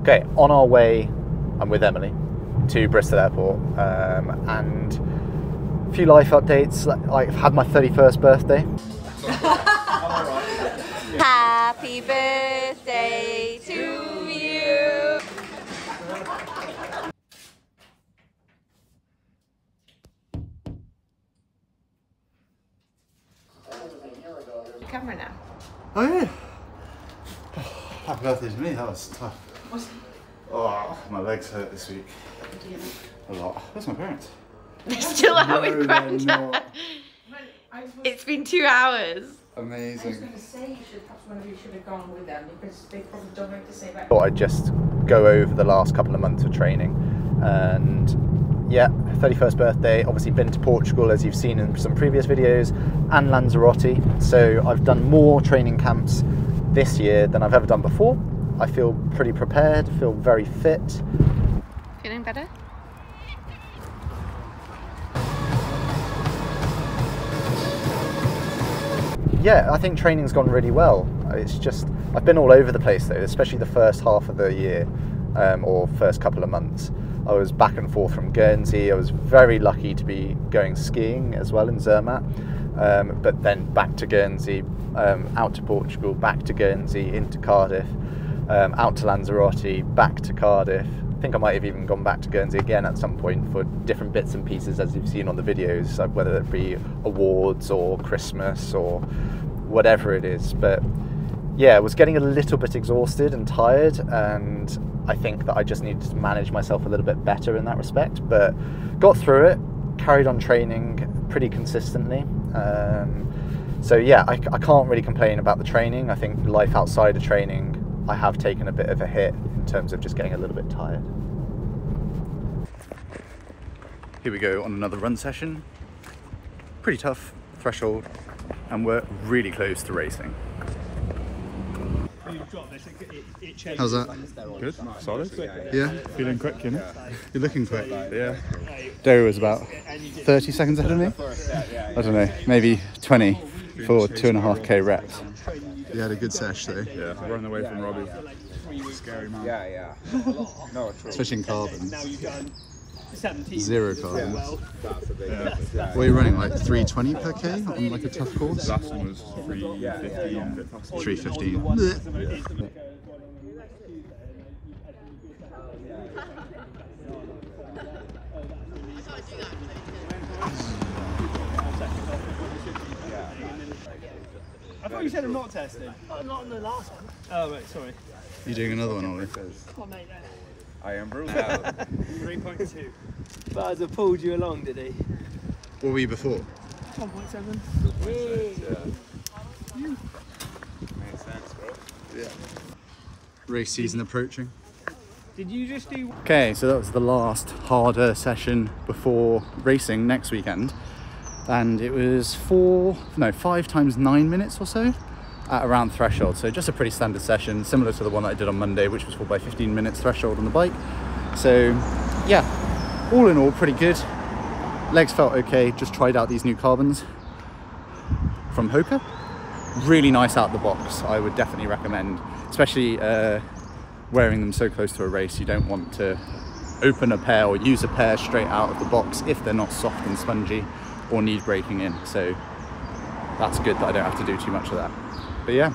Okay, on our way, I'm with Emilie to Bristol Airport, um, and a few life updates. Like, I've had my 31st birthday. Happy birthday to you. Camera now. Oh yeah. Happy birthday to me. That was tough. Oh, my legs hurt this week. A lot. That's my parents. They're still out with No, they're Grandad. It's been two hours. Amazing. going to say you should, perhaps one of you should have gone with them because they probably don't know what to say about Thought I'd just go over the last couple of months of training, and yeah, 31st birthday. Obviously, been to Portugal as you've seen in some previous videos, and Lanzarote. So I've done more training camps this year than I've ever done before. I feel pretty prepared. Feel very fit. Feeling better? Yeah, I think training's gone really well. It's just I've been all over the place though, especially the first half of the year um, or first couple of months. I was back and forth from Guernsey. I was very lucky to be going skiing as well in Zermatt, um, but then back to Guernsey, um, out to Portugal, back to Guernsey, into Cardiff, um, out to Lanzarote, back to Cardiff. I think I might have even gone back to Guernsey again at some point for different bits and pieces, as you've seen on the videos, like whether it be awards or Christmas or whatever it is. But yeah, I was getting a little bit exhausted and tired, and I think that I just needed to manage myself a little bit better in that respect. But got through it, carried on training pretty consistently. Um, so yeah, I, I can't really complain about the training. I think life outside of training, I have taken a bit of a hit in terms of just getting a little bit tired. Here we go on another run session. Pretty tough threshold, and we're really close to racing. How's that? Good, solid. Yeah. Feeling quick, you know? You're looking quick. Yeah. Derry was about 30 seconds ahead of me. I don't know, maybe 20 for two and a half k reps. You had a good sesh though, Yeah, running away from Robbie. Scary man. Yeah, yeah. no, true. especially in carbon. Now you've done 17. Zero carbon. Well, What are you running, like 320 per k on like a tough course? Last one was 315. 315. Thought you said I'm not testing. Oh, not on the last one. Oh, right, sorry. You're doing another one, Ollie? Come on, mate. then. I am Bruce. 3.2. Baz pulled you along, did he? What were you before? 1.7. Makes sense, bro. Race season approaching. Did you just do Okay, so that was the last harder session before racing next weekend. And it was four, no, five times nine minutes or so at around threshold. So just a pretty standard session, similar to the one that I did on Monday, which was four by 15 minutes threshold on the bike. So yeah, all in all, pretty good. Legs felt okay, just tried out these new carbons from Hoka. Really nice out the box, I would definitely recommend, especially uh, wearing them so close to a race. You don't want to open a pair or use a pair straight out of the box if they're not soft and spongy or need breaking in. So that's good that I don't have to do too much of that. But yeah,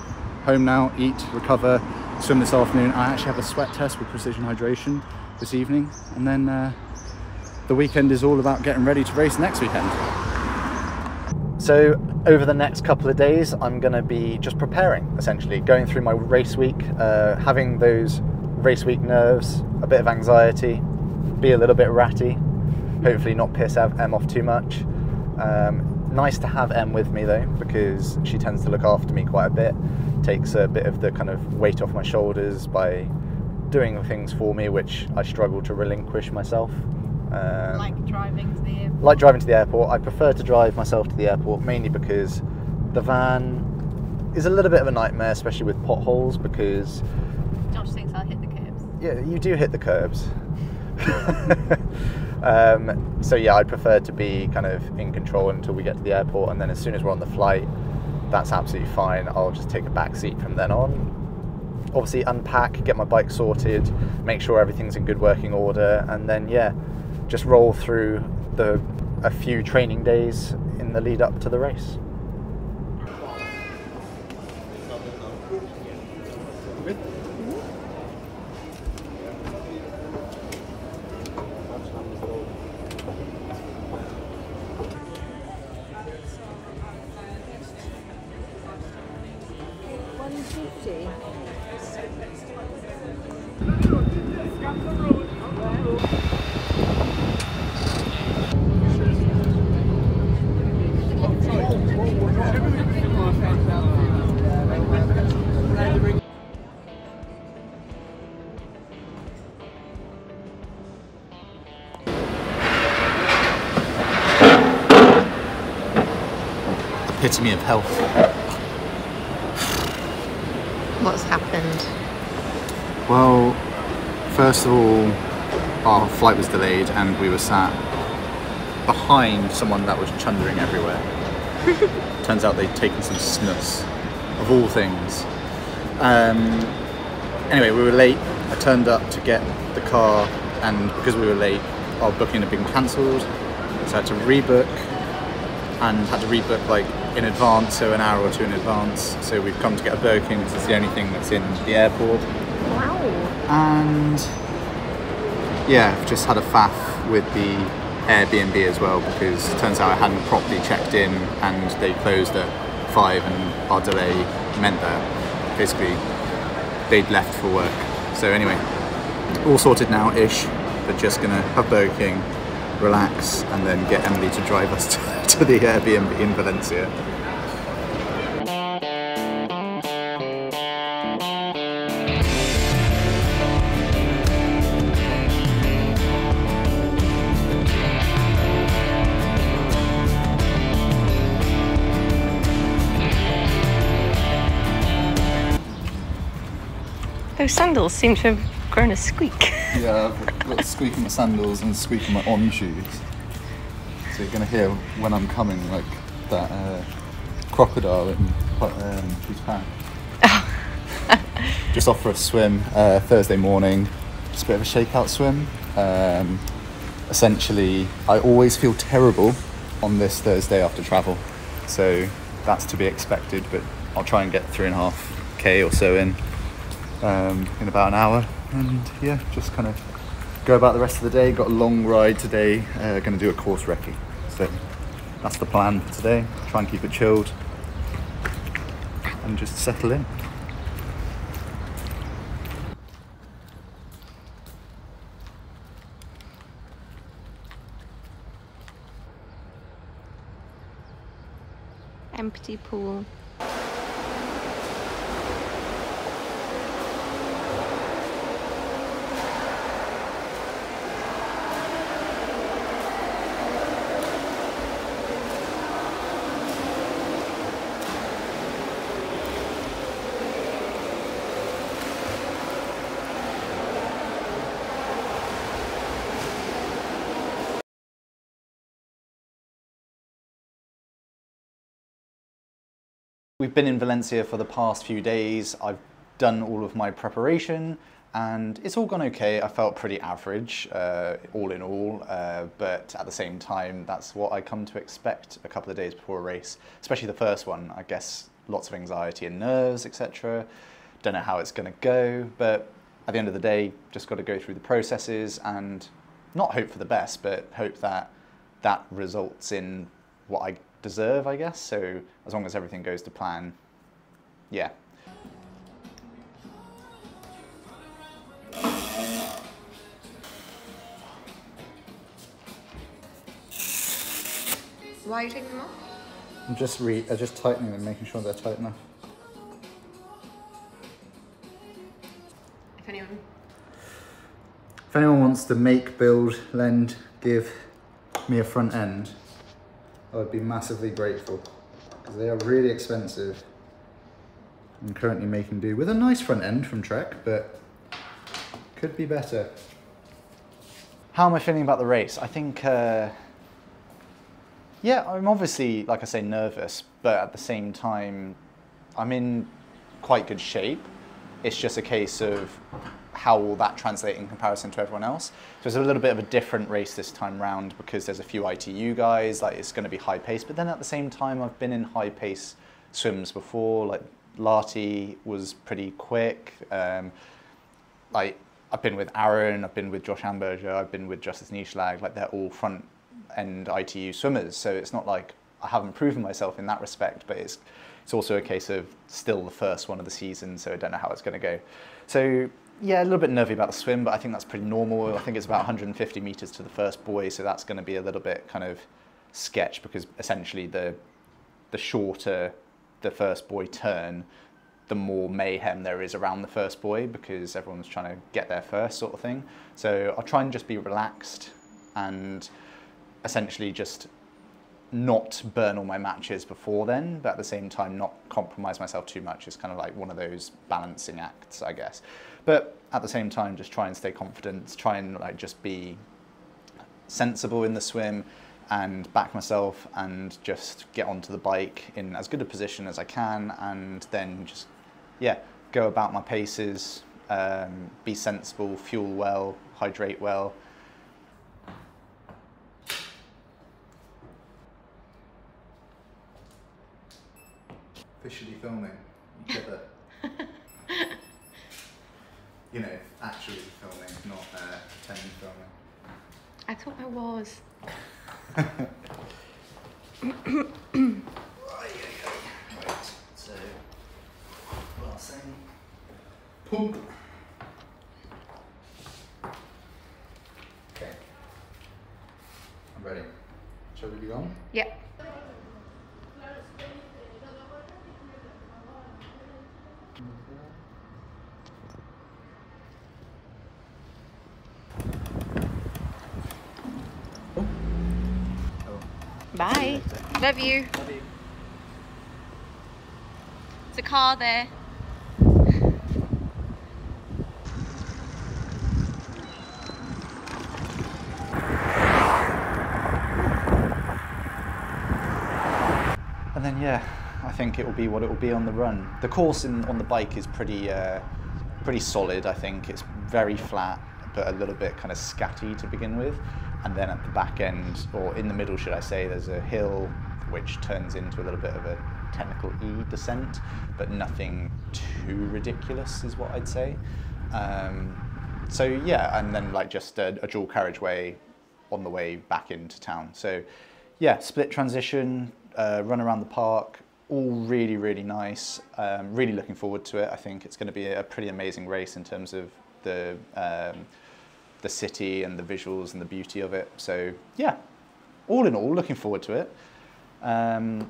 home now, eat, recover, swim this afternoon. I actually have a sweat test with precision hydration this evening, and then uh, the weekend is all about getting ready to race next weekend. So over the next couple of days, I'm going to be just preparing, essentially, going through my race week, uh, having those race week nerves, a bit of anxiety, be a little bit ratty, hopefully not piss Em off too much. Um, nice to have Em with me though, because she tends to look after me quite a bit, takes a bit of the kind of weight off my shoulders by doing things for me, which I struggle to relinquish myself. Um, Like driving to the airport. like driving to the airport. I prefer to drive myself to the airport mainly because the van is a little bit of a nightmare, especially with potholes. Because Josh thinks I'll hit the curbs. yeah, you do hit the curbs. um, so yeah, I'd prefer to be kind of in control until we get to the airport, and then as soon as we're on the flight, that's absolutely fine. I'll just take a back seat from then on. obviously unpack, get my bike sorted, make sure everything's in good working order, and then yeah, just roll through the a few training days in the lead up to the race. Epitome of health. What's happened? Well, first of all, our flight was delayed and we were sat behind someone that was chundering everywhere. Turns out they'd taken some snus, of all things. Um, anyway, we were late. I turned up to get the car, and because we were late, our booking had been cancelled. So I had to rebook, and had to rebook like in advance, so an hour or two in advance. So we've come to get a Burger King because it's the only thing that's in the airport. Wow. And yeah, I've just had a faff with the Airbnb as well because it turns out I hadn't properly checked in and they closed at five and our delay meant that basically they'd left for work. So anyway, all sorted now ish, but just gonna have Burger King, relax and then get Emilie to drive us to, to the uh, Airbnb in Valencia. Those sandals seem to have grown a squeak. Yeah, I've got a squeak in my sandals and a squeak in my on shoes. So you're gonna hear when I'm coming like that uh, crocodile in um, Peter Pan. Just off for a swim uh, Thursday morning. Just a bit of a shakeout swim. Um, essentially, I always feel terrible on this Thursday after travel, so that's to be expected. But I'll try and get three and a half k or so in um, in about an hour, and yeah, just kind of go about the rest of the day. Got a long ride today. Uh, going to do a course recce, so that's the plan for today. Try and keep it chilled and just settle in. Empty pool. We've been in Valencia for the past few days. I've done all of my preparation and it's all gone okay. I felt pretty average, uh, all in all, uh, but at the same time, that's what I come to expect a couple of days before a race, especially the first one. I guess lots of anxiety and nerves, etc. Don't know how it's going to go, but at the end of the day, just got to go through the processes and not hope for the best, but hope that that results in what I deserve, I guess. So as long as everything goes to plan, yeah. Why are you taking them off? I'm just re- uh, just tightening them, making sure they're tight enough. If anyone. If anyone wants to make, build, lend, give me a front end, I would be massively grateful because they are really expensive. I'm currently making do with a nice front end from Trek, but could be better. How am I feeling about the race? I think, uh, yeah, I'm obviously, like I say, nervous, but at the same time, I'm in quite good shape. It's just a case of how will that translate in comparison to everyone else. So it's a little bit of a different race this time round because there's a few ITU guys, like it's going to be high pace, but then at the same time I've been in high pace swims before, like Lati was pretty quick. Um, like I've been with Aaron, I've been with Josh Amberger, I've been with Justus Nieschlag, like they're all front end ITU swimmers. So it's not like I haven't proven myself in that respect, but it's it's also a case of still the first one of the season, so I don't know how it's going to go. So yeah, a little bit nervy about the swim, but I think that's pretty normal. I think it's about 150 meters to the first buoy, so that's going to be a little bit kind of sketch because essentially the the shorter the first buoy turn, the more mayhem there is around the first buoy because everyone's trying to get there first, sort of thing. So I'll try and just be relaxed and essentially just not burn all my matches before then, but at the same time not compromise myself too much. It's kind of like one of those balancing acts, I guess. But at the same time, just try and stay confident, try and like just be sensible in the swim and back myself and just get onto the bike in as good a position as I can and then just, yeah, go about my paces, um, be sensible, fuel well, hydrate well. Officially filming other. you know, actually filming, not uh, pretending filming. I thought I was. Right, so last thing. Pump. Okay. I'm ready. Shall we be on? Yep. Bye. Love you. It's a car there. And then yeah, I think it will be what it will be on the run. The course in, on the bike is pretty uh, pretty solid. I think it's very flat, but a little bit kind of scatty to begin with. And then at the back end, or in the middle, should I say, there's a hill which turns into a little bit of a technical E descent, but nothing too ridiculous, is what I'd say. Um, so yeah, and then like just a, a dual carriageway on the way back into town. So yeah, split transition, uh, run around the park, all really, really nice. Um, really looking forward to it. I think it's going to be a pretty amazing race in terms of the um, the city and the visuals and the beauty of it. So yeah, all in all, looking forward to it. Um,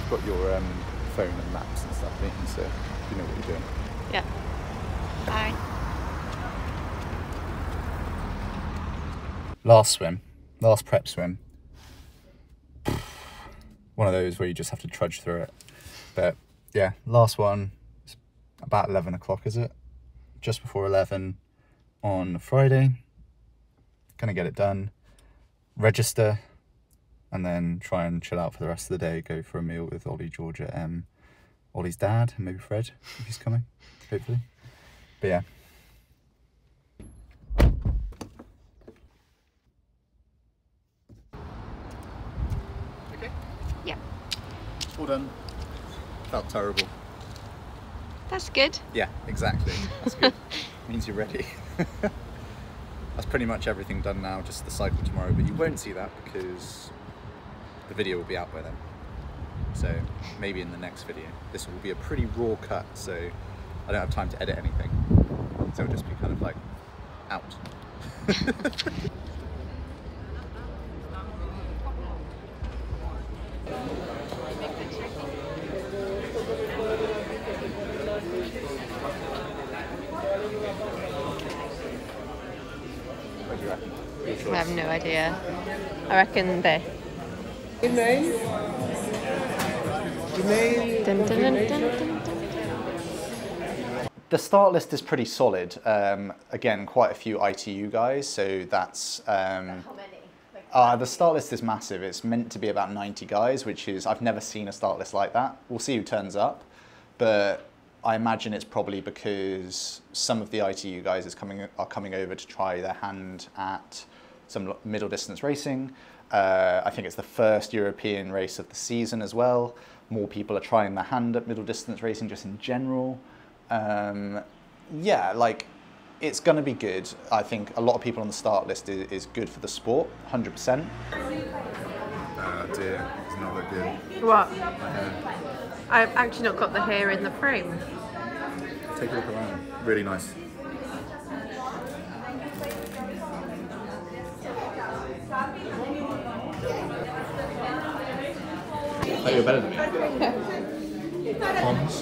you've got your um, phone and maps and stuff? So you know what you're doing. Yeah. Bye. Last swim, last prep swim. One of those where you just have to trudge through it. But yeah, last one, it's about 11 o'clock, is it? Just before 11 on Friday. Gonna get it done, register, and then try and chill out for the rest of the day. Go for a meal with Ollie, Georgia, Ollie's dad, and maybe Fred if he's coming, hopefully. But Yeah. All done. Felt terrible. That's good. Yeah, exactly. That's good. Means you're ready. That's pretty much everything done now, just the cycle tomorrow, but you won't see that because the video will be out by then. So maybe in the next video. This will be a pretty raw cut, so I don't have time to edit anything. So it'll just be kind of like out. What do you reckon? Your I have no idea. I reckon they. Dun, dun, dun. The start list is pretty solid. Um, again, quite a few ITU guys, so that's um, Uh, the start list is massive. It's meant to be about 90 guys, which is, I've never seen a start list like that. We'll see who turns up. But I imagine it's probably because some of the ITU guys is coming, are coming over to try their hand at some middle distance racing. Uh, I think it's the first European race of the season as well. More people are trying their hand at middle distance racing just in general. Um, yeah, like it's going to be good. I think a lot of people on the start list is, is good for the sport, 100%. Ah, dear. It's not look good. What? I've actually not got the hair in the frame. Take a look around. Really nice. Oh, you're better than me. Comms.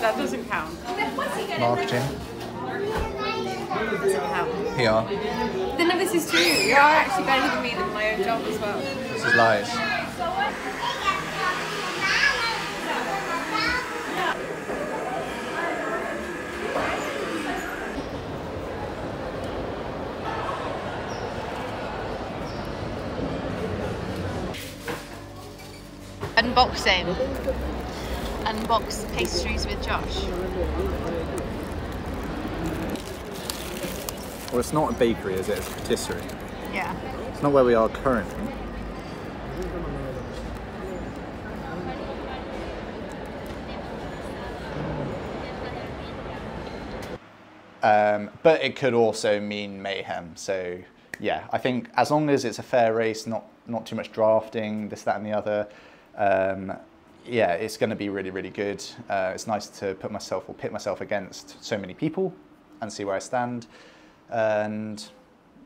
That doesn't count. Marketing, Doesn't count. PR. Then no, this is true. You are actually better than me than my own job as well. This is lies. Unboxing. Unbox pastries with Josh. Well, it's not a bakery, is it? It's a patisserie. Yeah. It's not where we are currently. Um, but it could also mean mayhem. So yeah, I think as long as it's a fair race, not not too much drafting, this, that, and the other. Um, yeah, it's going to be really, really good. Uh, it's nice to put myself or pit myself against so many people and see where I stand. And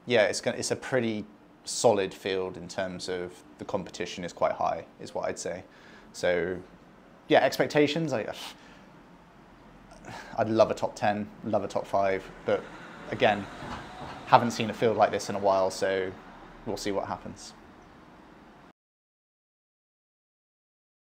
yeah, it's going it's a pretty solid field in terms of the competition is quite high, is what I'd say. So yeah, expectations. I, I'd love a top 10, love a top five, but again, haven't seen a field like this in a while, so we'll see what happens.